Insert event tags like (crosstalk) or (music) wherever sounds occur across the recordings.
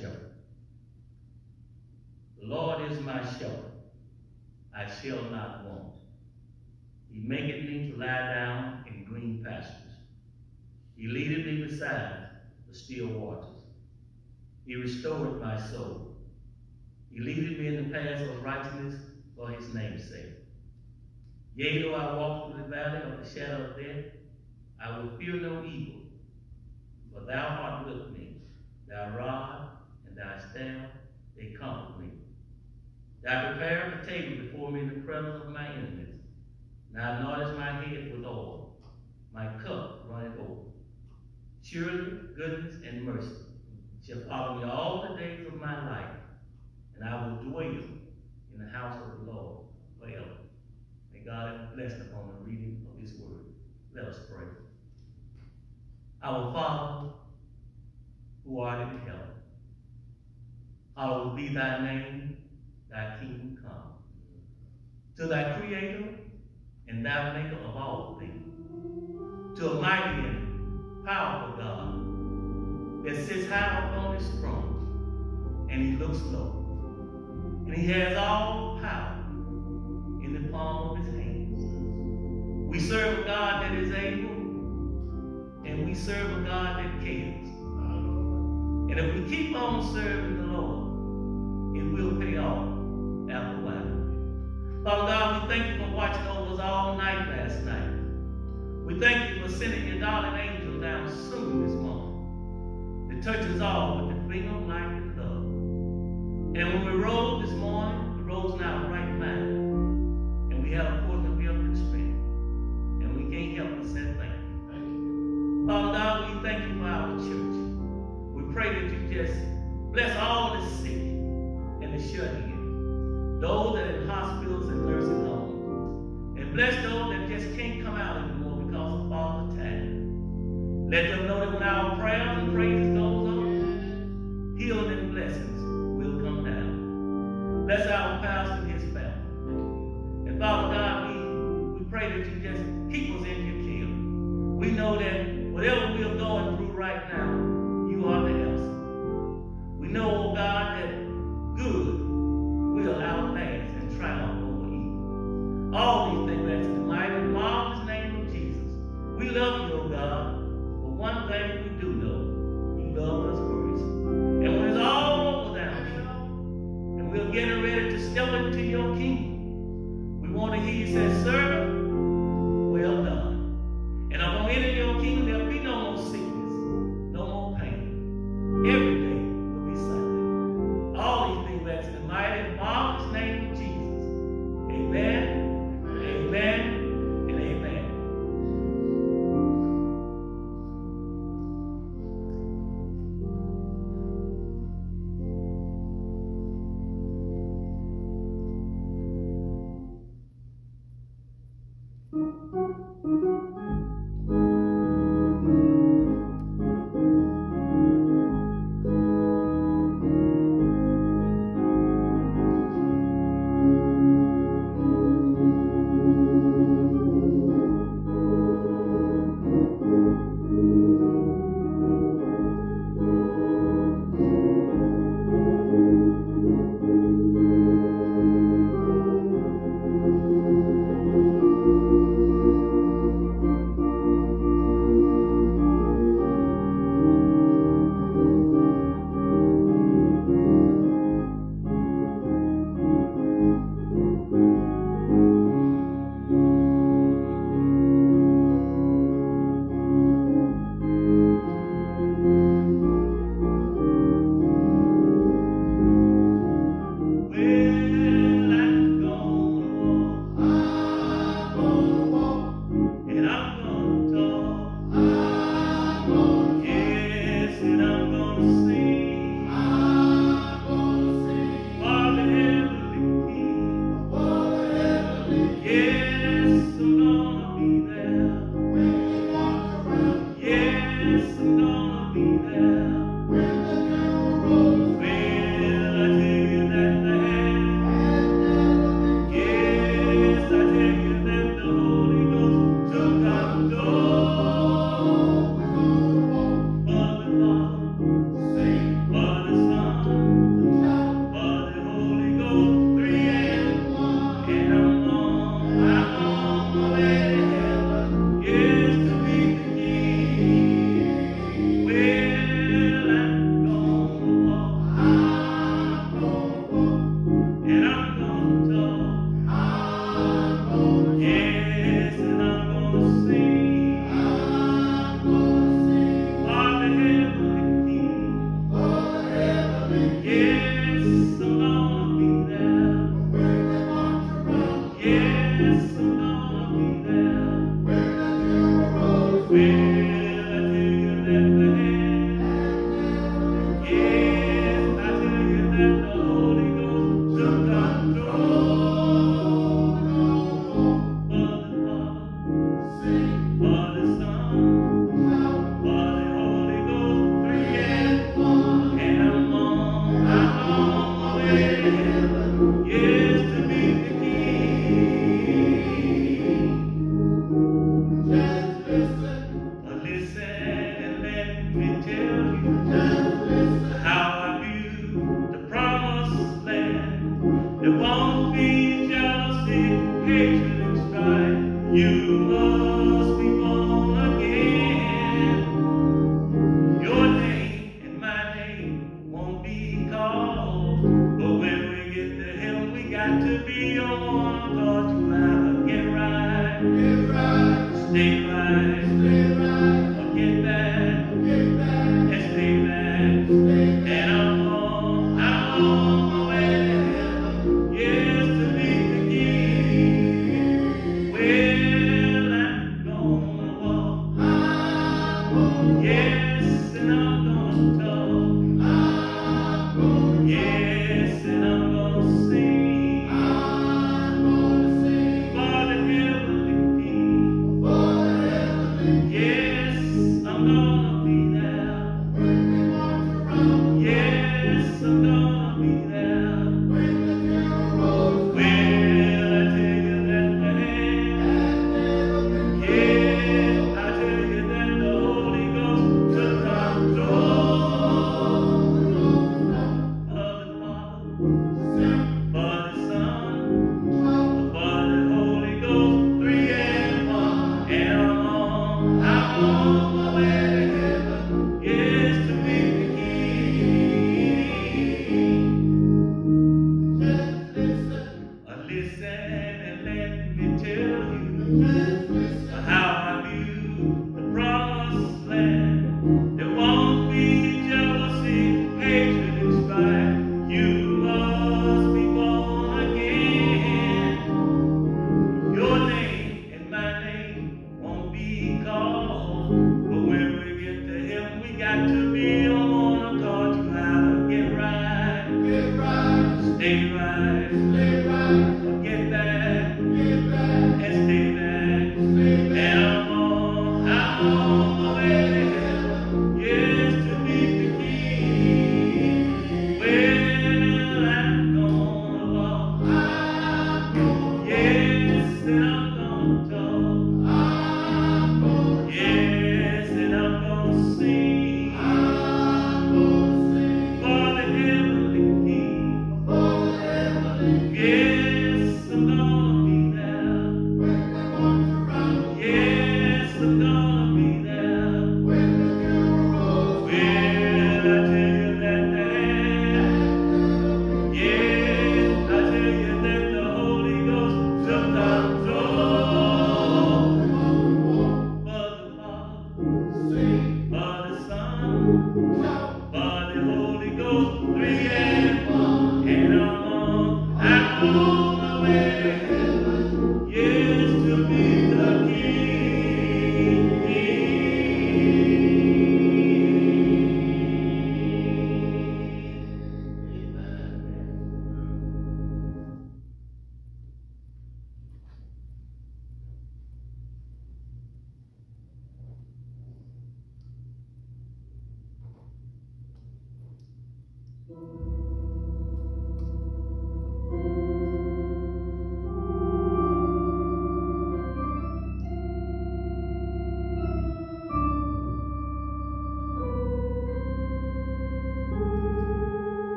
shepherd. The Lord is my shepherd. I shall not want. He maketh me to lie down in green pastures. He leadeth me beside the still waters. He restoreth my soul. He leadeth me in the paths of righteousness for his name's sake. Yea, though I walk through the valley of the shadow of death, I will fear no evil, for thou art with me. Thy rod thy staff, they comfort me. Thou preparest a table before me in the presence of my enemies. Thou anointest my head with oil. My cup runneth over. Surely goodness and mercy shall follow me all the days of my life, and I will dwell in the house of the Lord forever. May God have blessed upon the reading of his word. Let us pray. Our Father, who art in heaven, hallowed be thy name, thy kingdom come. To thy creator and thou maker of all things, to a mighty and powerful God that sits high upon his throne, and he looks low. And he has all power in the palm of his hands. We serve a God that is able, and we serve a God that cares. And if we keep on serving the Lord, it will pay off after a while. Father God, we thank you for watching over us all night last night. We thank you for sending your darling angel down soon this morning to touch us all with the finger of life and love. And when we rose this morning, we rose in our right mind. And we had a portion of health and strength. And we can't help but say thank you. Father God, we thank you for our church. We pray that you just bless all the sick and the shut those that are in hospitals and nursing homes, and bless those that just can't come out anymore because of all the time. Let them know that when our prayers and praises goes on, healing and blessings will come down. Bless our pastor name Stay alive.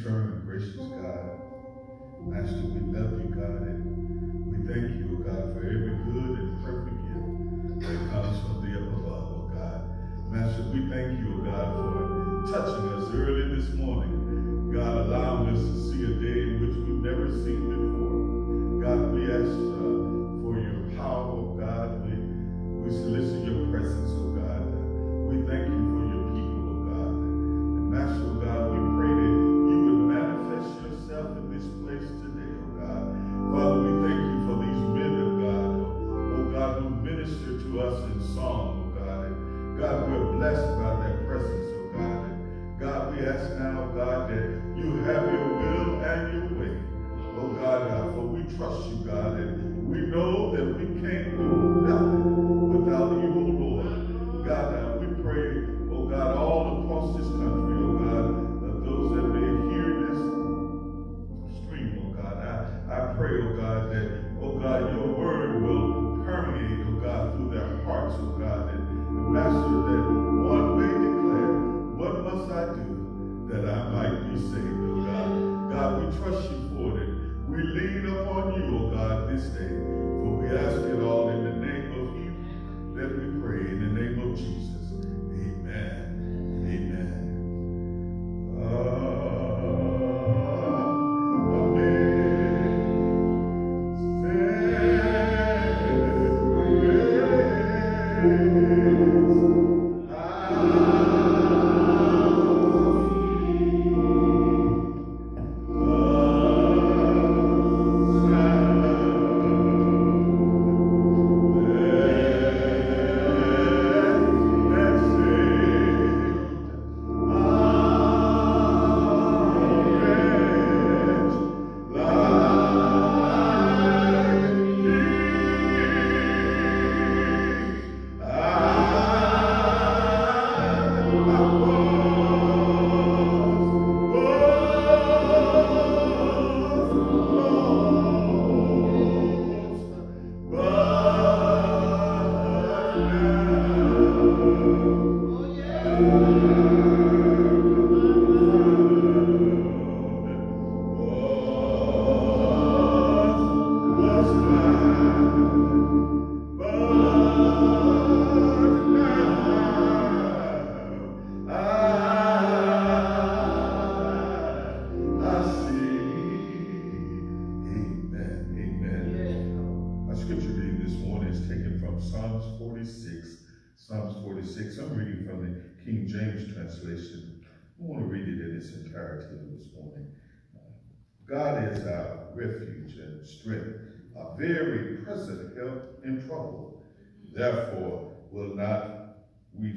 Eternal and gracious God, Master, we love you, God,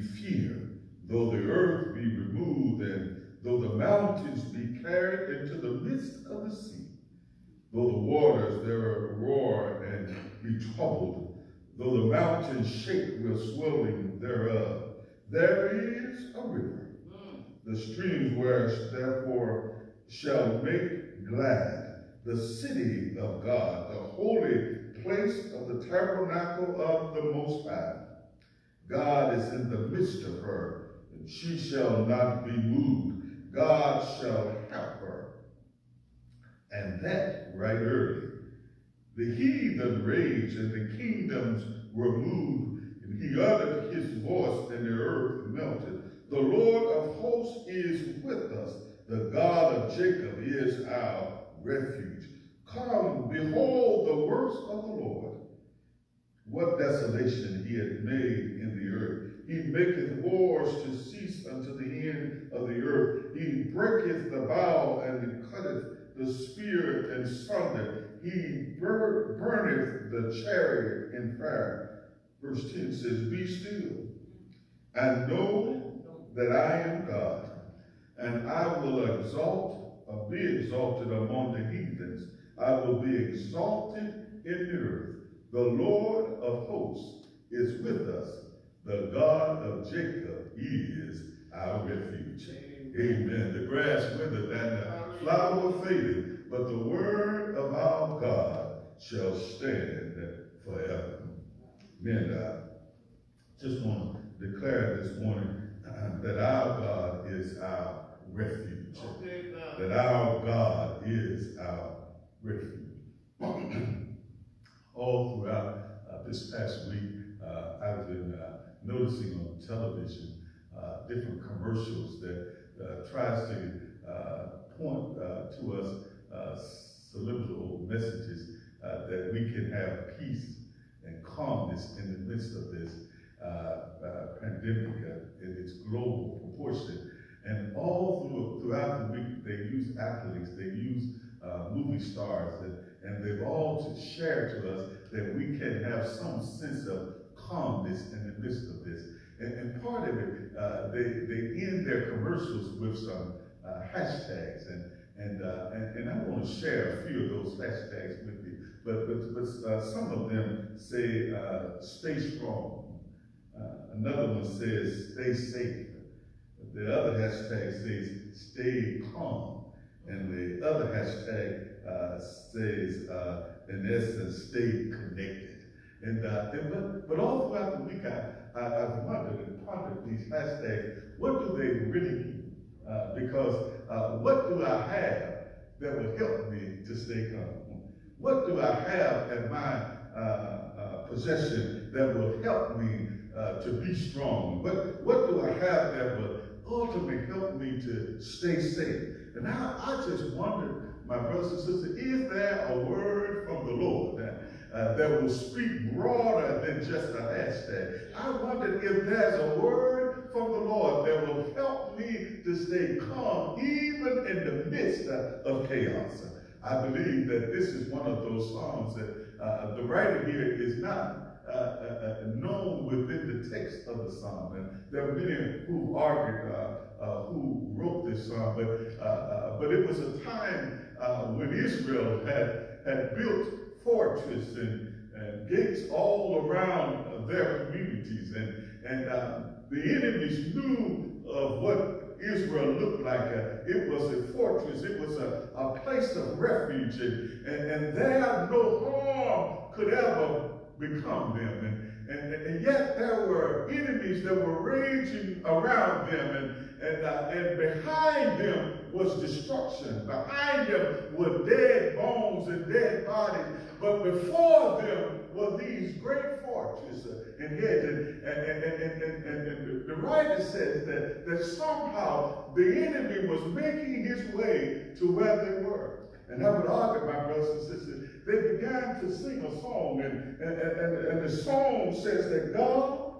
fear, though the earth be removed and though the mountains be carried into the midst of the sea, though the waters there roar and be troubled, though the mountains shake with swelling thereof, there is a river. Hmm. The streams where therefore shall make glad the city of God, the holy place of the tabernacle of the Most High. God is in the midst of her, and she shall not be moved. God shall help her. And that right early. The heathen raged, and the kingdoms were moved, and he uttered his voice, and the earth melted. The Lord of hosts is with us. The God of Jacob is our refuge. Come, behold the works of the Lord. What desolation he hath made earth. He maketh wars to cease unto the end of the earth. He breaketh the bow and cutteth the spear in sunder. He bur burneth the chariot in fire. Verse 10 says, Be still and know that I am God, and I will exalt, uh, be exalted among the heathens. I will be exalted in the earth. The Lord of hosts is with us. The God of Jacob is our refuge. Amen. The grass withered and the flower faded, but the word of our God shall stand forever. Men, I just want to declare this morning (clears throat) that our God is our refuge. That our God is our refuge. (clears throat) All throughout uh, this past week, uh, I've been uh, noticing on television uh, different commercials that uh, tries to point to us subliminal messages that we can have peace and calmness in the midst of this uh, uh, pandemic uh, in its global proportion. And all through, throughout the week, they use athletes, they use movie stars, and, and they've all to share to us that we can have some sense of in the midst of this. And, and part of it, uh, they, they end their commercials with some uh, hashtags. And, and, uh, and, and, I want to share a few of those hashtags with you. But, but, but some of them say, stay strong. another one says, stay safe. The other hashtag says, stay calm. And the other hashtag uh, says, uh, in essence, stay connected. And, uh, and but, but all throughout the week, I, I, I've wondered and pondered these hashtags. What do they really mean? Uh, because uh, what do I have that will help me to stay calm? What do I have at my uh, uh, possession that will help me uh, to be strong? What, what do I have that will ultimately help me to stay safe? And I, I just wondered, my brothers and sisters, is there a word from the Lord that uh, that will speak broader than just a hashtag. I wonder if there's a word from the Lord that will help me to stay calm even in the midst of chaos. I believe that this is one of those songs that uh, the writer here is not uh, uh, uh known within the text of the psalm. And there are many who argued uh, uh, who wrote this song, but, but it was a time when Israel had, had built fortress and, and gates all around their communities. And, and uh, the enemies knew of what Israel looked like. Uh, it was a fortress. It was a, a place of refuge. And, and, and there no harm could ever become them. And, and, and, yet there were enemies that were raging around them. And, and, uh, and behind them was destruction. Behind them were dead bones and dead bodies. But before them were these great fortresses and. And, and, and, and, and, and the writer says that, that somehow the enemy was making his way to where they were. And I would argue, my brothers and sisters, they began to sing a song, and, and, and, and the song says that God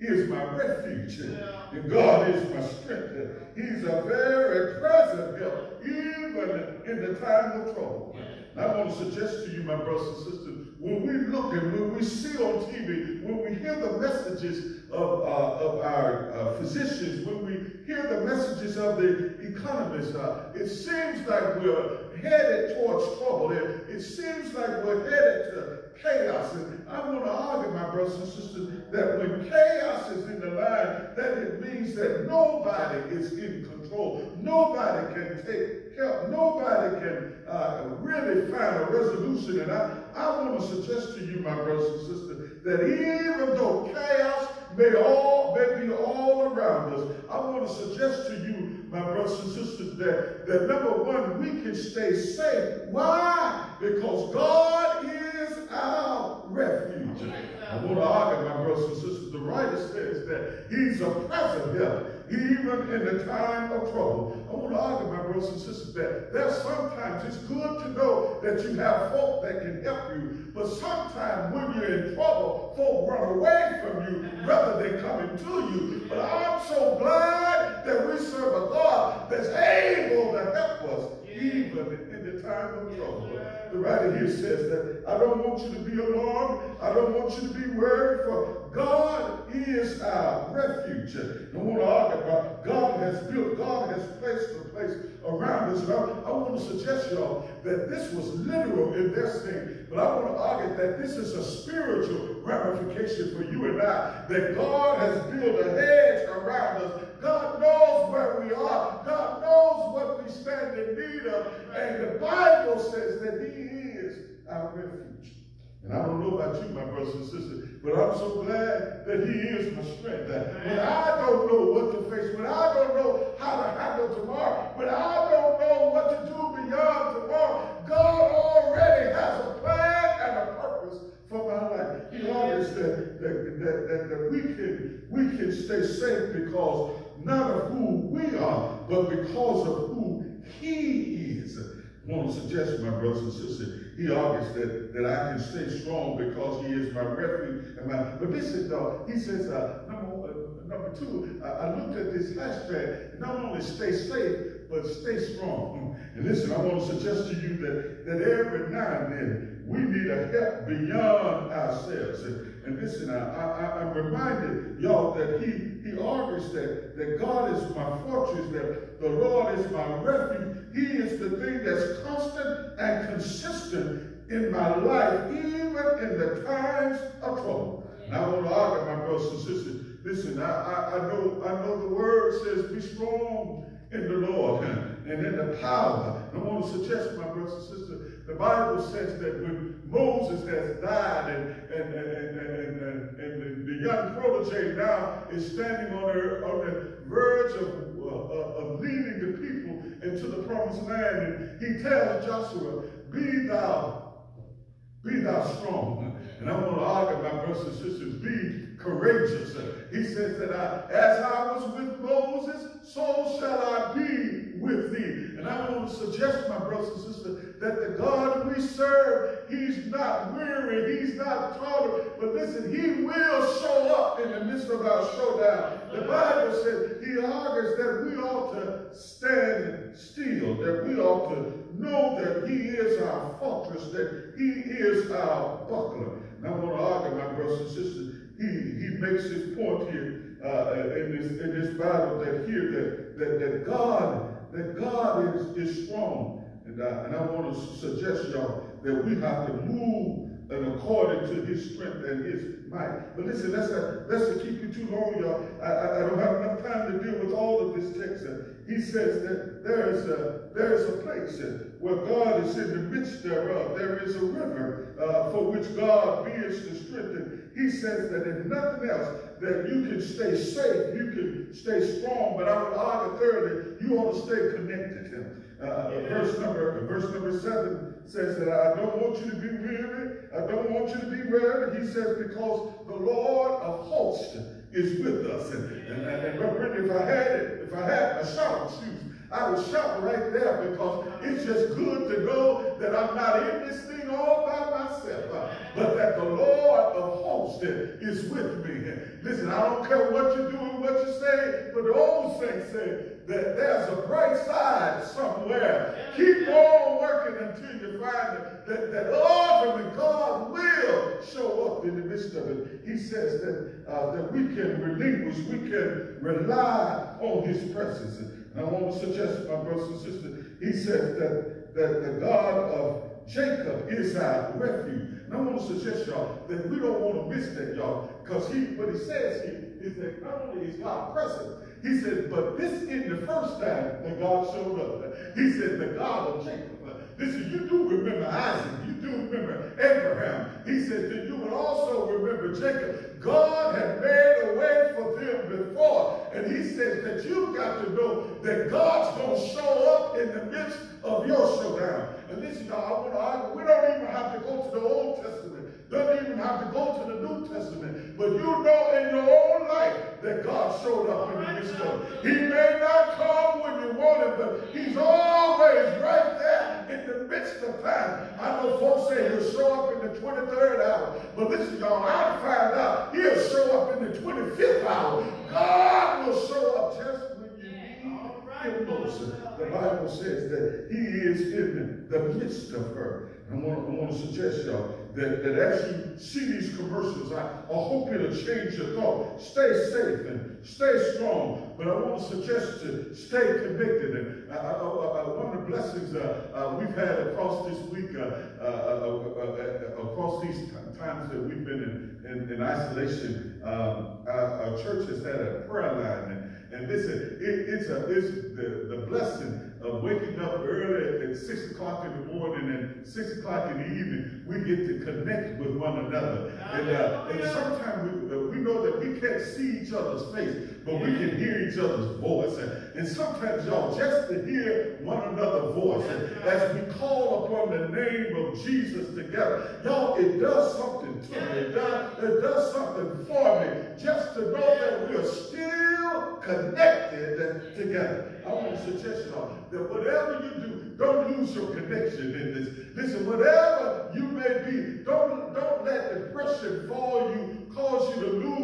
is my refuge. And God is my strength. He's a very present help, even in the time of trouble. I want to suggest to you, my brothers and sisters, when we look and when we see on TV, when we hear the messages of, uh, of our uh, physicians, when we hear the messages of the economists, uh, it seems like we're headed towards trouble. It, it seems like we're headed to chaos. And I want to argue, my brothers and sisters, that when chaos is in the line, that it means that nobody is in control. Nobody can take help. Nobody can uh, really find a resolution. And I, I want to suggest to you, my brothers and sisters, that even though chaos may all may be all around us, I want to suggest to you, my brothers and sisters, that, that number one, we can stay safe. Why? Because God is our refuge. I want to argue, my brothers and sisters, the writer says that he's a present help, even in the time of trouble. I want to argue, my brothers and sisters, that there's sometimes it's good to know that you have folk that can help you, but sometimes when you're in trouble, folk run away from you rather than coming to you. But I'm so glad that we serve a God that's able to help us even in the time of trouble. The writer here says that I don't want you to be alarmed. I don't want you to be worried, for God is our refuge. I want to argue about God has built, God has placed a place around us. And I, I want to suggest, y'all, that this was literal in their thing, but I want to argue that this is a spiritual ramification for you and I, that God has built a hedge around us. God knows where we are. God knows what we stand in need of. And the Bible says that he is our refuge. And I don't know about you, my brothers and sisters, but I'm so glad that he is my strength. When I don't know what to face, when I don't know how to handle tomorrow, when I don't know what to do beyond tomorrow, God already has a plan and a purpose for my life. He always said that, that, that, that we can we can stay safe because not of who we are, but because of who he is. I want to suggest, my brothers and sisters, he argues that, that I can stay strong because he is my refuge. And my, but listen, though, he says, uh, number, uh, number two, I, I looked at this hashtag, not only stay safe, but stay strong. (laughs) And listen, I want to suggest to you that, that every now and then we need a help beyond ourselves. And, and listen, I, I, I'm reminded, y'all, that he, he argues that, that God is my fortress, that the Lord is my refuge. He is the thing that's constant and consistent in my life, even in the times of trouble. And I want to argue, my brothers and sisters, listen, I, I, I, know, I know the word says, be strong in the Lord and in the power. I want to suggest, my brothers and sisters, the Bible says that when Moses has died and, and, and, and, and, and the young protege now is standing on the, on the verge of, uh, of leading the people into the promised land, and he tells Joshua, be thou, be thou strong. And I want to argue, my brothers and sisters, be courageous. He says that I, as I was with Moses, so shall I be with thee. And I want to suggest, my brothers and sisters, that the God we serve, he's not weary, he's not tired. But listen, he will show up in the midst of our showdown. The Bible says, he argues that we ought to stand still, that we ought to know that he is our fortress, that he is our buckler. And I want to argue, my brothers and sisters, he, he makes his point here uh, in this in this Bible that here that, that, that God that God is, is strong. And, uh, and I want to suggest y'all that we have to move and according to his strength and his might. But listen, let's, uh, let's keep you too long, y'all. I, I, I, don't have enough time to deal with all of this text. He says that there is a, there is a place where God is in the midst thereof. There is a river uh, for which God is the strength. And he says that if nothing else, that you can stay safe, you can stay strong. But I would argue thirdly, you ought to stay connected to him. Uh, verse number verse number seven says that I don't want you to be weary. I don't want you to be weary. He says because the Lord of hosts is with us. And, and, and, and if I had it, if I had a shout, excuse I would shout right there because it's just good to know that I'm not in this thing all by myself, but that the Lord of hosts is with me. Listen, I don't care what you do and what you say, but the old saints say that there's a bright side somewhere. Keep on working until you find it, that, that ultimately God will show up in the midst of it. He says that, uh, that we can relinquish, we can rely on his presence. And I want to suggest, my brothers and sisters, he says that, that the God of Jacob is our refuge. And I want to suggest, y'all, that we don't want to miss that, y'all, because he, what he says here is that not only is God present, he said, but this isn't the first time that God showed up. He said, the God of Jacob. This is, you do remember Isaac. You do remember Abraham. He said that you would also remember Jacob. God had made a way for them before. And he says that you've got to know that God's going to show up in the midst of your showdown. And listen, y'all, I want to argue. We don't even have to go to the Old Testament. Don't even have to go to the New Testament. But you know in your own life that God showed up in the midst of. He may not come when you want him, but he's always right there in the midst of time. I know folks say he'll show up in the 23rd hour. But listen, y'all, I find out he'll show up in the 25th hour. God will show up just when you need him most. The Bible says that he is in the midst of her. I want, I want to suggest, y'all, that, that as you see these commercials, I, I hope it'll change your thought. Stay safe and stay strong. But I want to suggest to stay convicted. And one of the blessings uh, uh, we've had across this week, uh, uh, uh, across these times that we've been in, in, in isolation, um, our, our, church has had a prayer line. And, and listen, it, it's, a, it's the, the blessing of waking up early at 6 o'clock in the morning and 6 o'clock in the evening, we get to connect with one another. And, uh, and sometimes we, uh, we know that we can't see each other's face, but we can hear each other's voice. And, and sometimes, y'all, just to hear one another's voice, and as we call upon the name of Jesus together, y'all, it does something to me. It does, it does something for me just to know that we are still connected together. I want to suggest y'all that whatever you do, don't lose your connection in this. Listen, whatever you may be, don't, don't let depression fall you, cause you to lose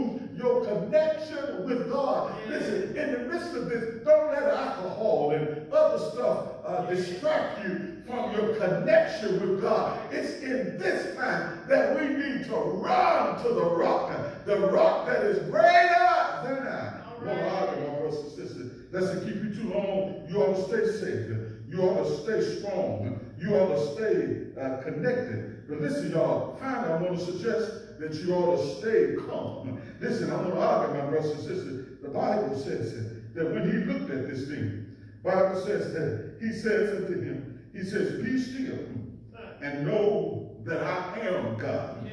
with God. Listen, in the midst of this, don't let alcohol and other stuff uh, distract you from your connection with God. It's in this time that we need to run to the rock, the rock that is greater than I. Right. my brothers and sisters. Doesn't keep you too long. You ought to stay safe. You ought to stay strong. You ought to stay uh, connected. But listen, y'all, finally, I want to suggest that you ought to stay calm. Listen, I want to argue, my brothers and sisters. The Bible says that when he looked at this thing, Bible says that he says unto him, he says, be still and know that I am God.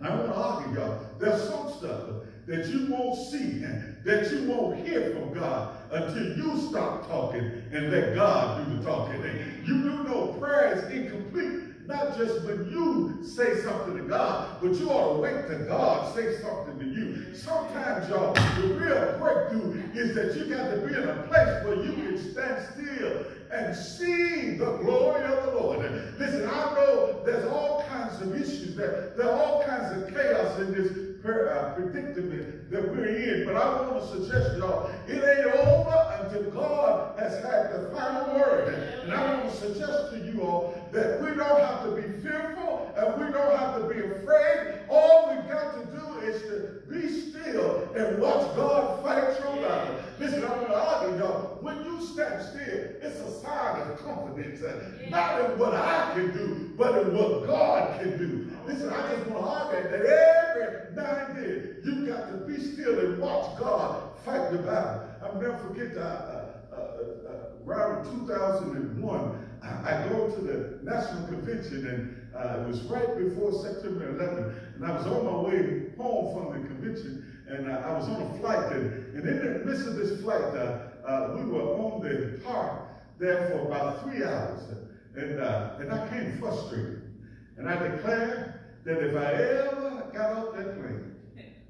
I want to argue, y'all. There's some stuff that you won't see, that you won't hear from God until you stop talking and let God do the talking. You do know prayer is incomplete not just when you say something to God, but you ought to wait to God say something to you. Sometimes, y'all, the real breakthrough is that you got to be in a place where you can stand still and see the glory of the Lord. Listen, I know there's all kinds of issues there. There are all kinds of chaos in this uh, predicament that we're in. But I want to suggest, y'all, it ain't over until God has had the final word. And I want to suggest to you all that we don't have to be fearful and we don't have to be afraid. All we've got to do is to be still and watch God fight your battle. Listen, I'm going to argue, y'all. When you stand still, it's a sign of confidence. Not in what I can do, but in what God can do. Listen, I just want to argue that every now and then you got to be still and watch God fight the battle. I'll never forget that. Uh, uh, uh, around 2001, I, go to the National Convention, and uh, it was right before September 11, and I was on my way home from the convention, and uh, I was on a flight, and, and in the midst of this flight, uh, uh, we were on the park there for about three hours, and, uh, and I came frustrated. And I declared that if I ever got off that plane,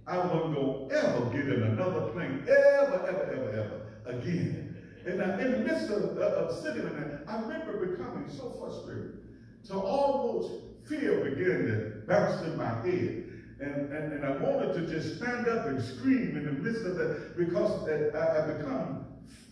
I wasn't going to ever get in another plane, ever, ever, ever, ever again. And I, in the midst of, of sitting in there, I remember becoming so frustrated to almost fear began to bounce in my head. And, and, and I wanted to just stand up and scream in the midst of that because I, I become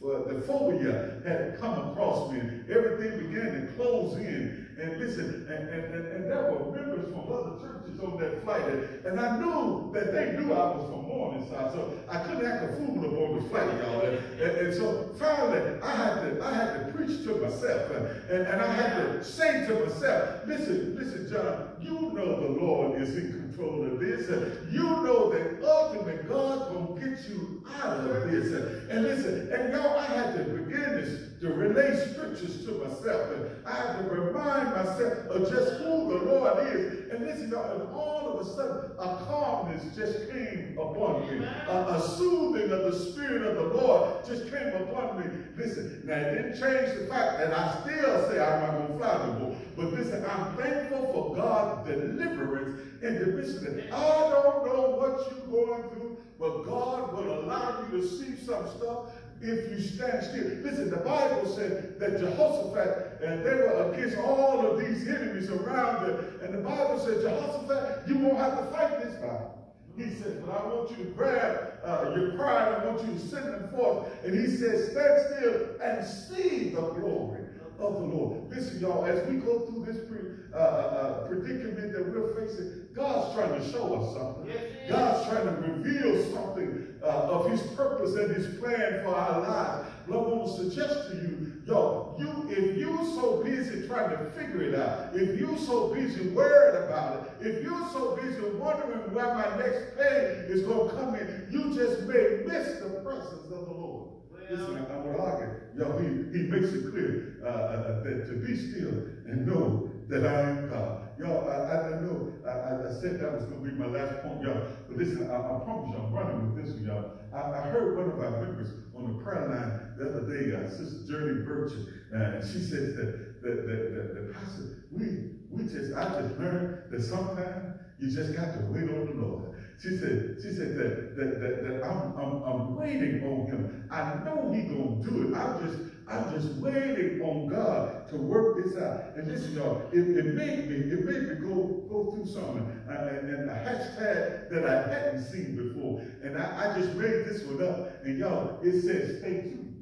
uh, the phobia had come across me. Everything began to close in. And listen, and, and, and, and there were members from other churches on that flight. And, and I knew that they knew I was from Morning Star. So I couldn't act a fool up on the flight, y'all. And, and, and, so finally, I had to I had to preach to myself. And, and I had to say to myself, listen, listen, John, you know the Lord is in control of this. You know that ultimately God's going to get you out of this. And listen, and y'all, I had to begin this, to relate scriptures to myself. And I had to remind myself of just who the Lord is. And listen, y'all, and all of a sudden, a calmness just came upon me. A, a, soothing of the Spirit of the Lord just came upon me. Listen, now it didn't change the fact that I still say I'm not going to fly. But listen, I'm thankful for God's deliverance in the midst of it. I don't know what you're going through, but God will allow you to see some stuff if you stand still. Listen, the Bible said that Jehoshaphat, and they were against all of these enemies around them. And the Bible said, Jehoshaphat, you won't have to fight this battle. He says, but I want you to grab uh, your pride. I want you to send them forth. And he says, stand still and see the glory of the Lord. Listen, y'all, as we go through this pre, uh, uh, predicament that we're facing, God's trying to show us something. Yes, God's trying to reveal something uh, of his purpose and his plan for our lives. But I want to suggest to you, yo, you if you're so busy trying to figure it out, if you're so busy worried about it, if you're so busy wondering where my next pay is going to come in, you just may miss the presence of the Lord. Listen, I, I would argue, yo, he, he makes it clear uh, uh, that to be still and know that I am God. Y'all, I, I know, I, I said that was going to be my last point, y'all. But listen, I, I promise you, I'm running with this one, y'all. I, I, heard one of our members on the prayer line the other day, uh, Sister Journey Birch, uh, and she says that the, the, the, the pastor, we, we just, I just learned that sometimes you just got to wait on the Lord. She said, she said that, that, that, that I'm, I'm, I'm waiting on him. I know he gonna do it. I'm just, I'm just waiting on God to work this out. And listen, y'all, it, it made me, it made me go, go through something. Uh, and, and a hashtag that I hadn't seen before. And I, I just made this one up. And y'all, it says, stay tuned.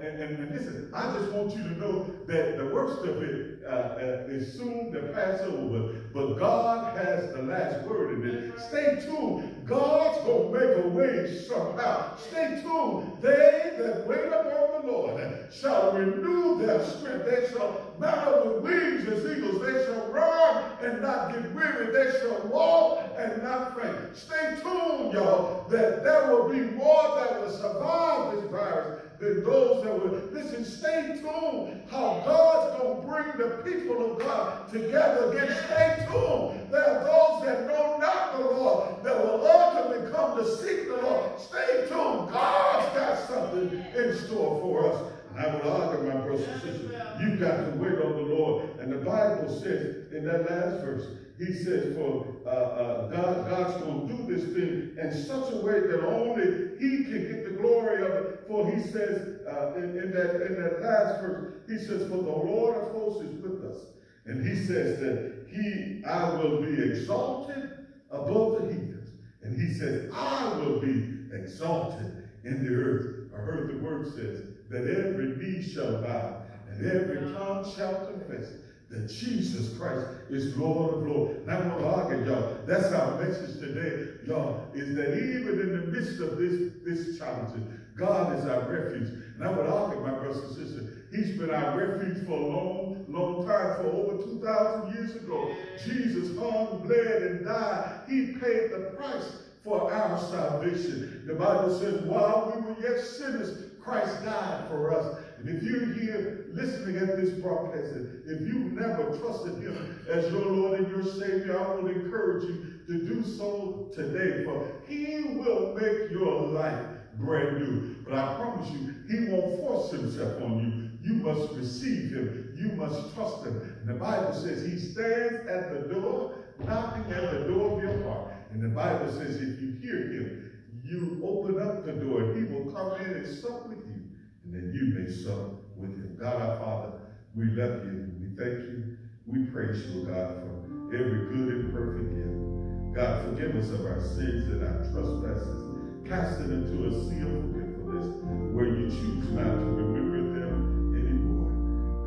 And, and, and, listen, I just want you to know that the worst of it uh, uh, is soon to pass over, but God has the last word in it. Stay tuned. God's going to make a way somehow. Stay tuned. They that wait upon Lord shall renew their strength. They shall mount with wings as eagles. They shall run and not get weary. They shall walk and not faint. Stay tuned, y'all, that there will be more that will survive this virus than those that will. Listen, stay tuned how God's going to bring the people of God together again. Stay tuned. There are those that know not the Lord that will ultimately come to seek the Lord. Stay tuned. God's got something in store for us. And I would argue, my brothers and sisters, you've got to wait on the Lord. And the Bible says in that last verse, he says, for uh, uh, God, God's going to do this thing in such a way that only he can get glory of it. For he says uh, in, in, that, in that last verse, he says, for the Lord of hosts is with us. And he says that he, I will be exalted above the heathens. And he says, I will be exalted in the earth. I heard the word says that every knee shall bow and every tongue shall confess that Jesus Christ is Lord of Lords. And I'm going to argue, y'all, that's our message today, y'all, is that even in the midst of this, this challenge, God is our refuge. And I would argue, my brothers and sisters, He's been our refuge for a long, long time, for over 2,000 years ago. Jesus hung, bled, and died. He paid the price for our salvation. The Bible says, while we were yet sinners, Christ died for us. And if you're here listening at this broadcast, if you've never trusted him as your Lord and your Savior, I would encourage you to do so today. For he will make your life brand new. But I promise you, he won't force himself on you. You must receive him. You must trust him. And the Bible says he stands at the door, knocking at the door of your heart. And the Bible says if you hear him, you open up the door and he will come in and sup with you and then you may sup with him. God our Father, we love you. We thank you. We praise you, God, for every good and perfect gift. God, forgive us of our sins and our trespasses. Cast it into a sea of forgetfulness where you choose not to remember them anymore.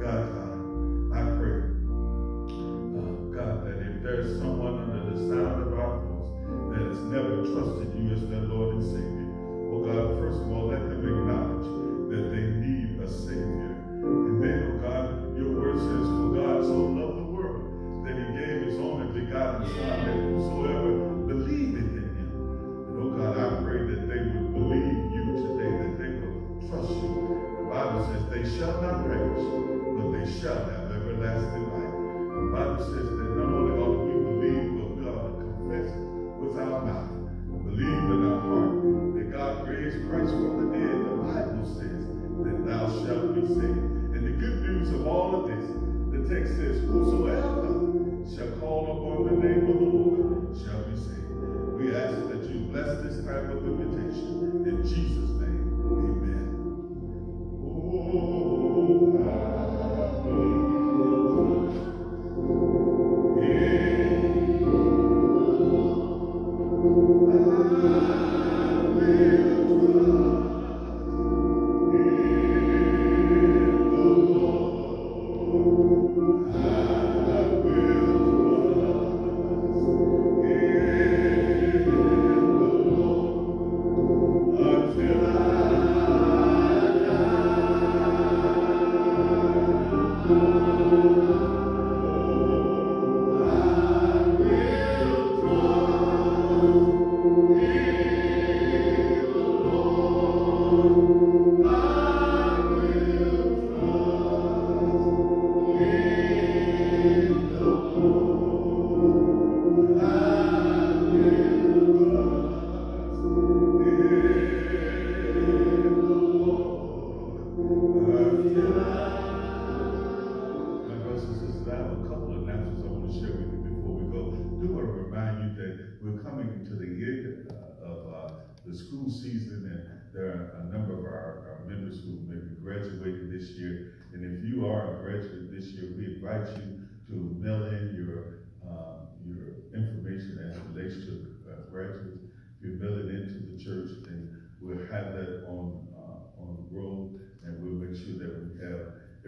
God, God, I pray, uh, God, that if there's someone under the sound of our voice that has never trusted you as their Lord and Savior, oh God, first of all, let them acknowledge that they Savior. And then, oh God, your word says, for God so loved the world that he gave his only begotten Son, that whosoever believe in him. And oh God, I pray that they would believe you today, that they will trust you. The Bible says they shall not perish, but they shall have everlasting life. The Bible says that not only ought we believe, but we ought to confess with our mouth,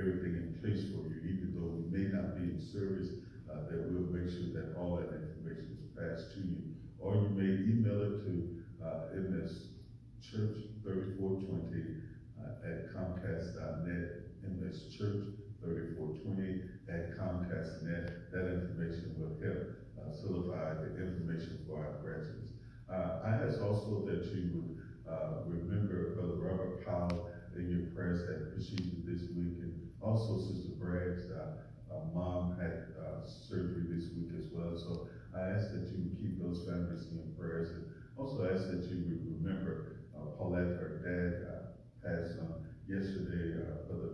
everything in place for you, even though we may not be in service, uh, that we'll make sure that all that information is passed to you. Or you may email it to, uh, MS Church thirty-four twenty, uh, at Comcast.net, MS Church thirty-four twenty at Comcast.net. That information will help, uh, solidify the information for our graduates. Uh, I ask also that you would, uh, remember Brother Robert Powell in your prayers that proceeded this week. Also Sister Bragg's, uh, uh, mom had, uh, surgery this week as well. So I ask that you keep those families in your prayers. And also ask that you would remember, uh, Paulette, her dad, uh, passed on yesterday, Brother,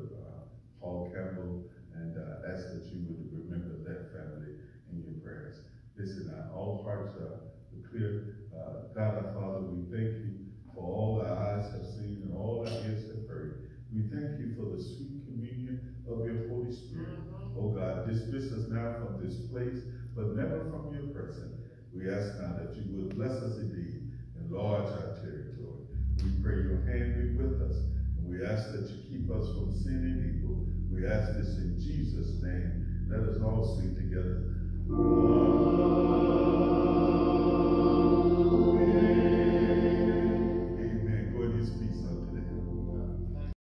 Paul Campbell. And, ask that you would remember that family in your prayers. Listen, all hearts are clear. God our Father, we thank you for all our eyes have seen and all our ears place, but never from your presence. We ask now that you would bless us indeed, enlarge our territory. We pray your hand be with us, and we ask that you keep us from sin and evil. We ask this in Jesus' name. Let us all sing together.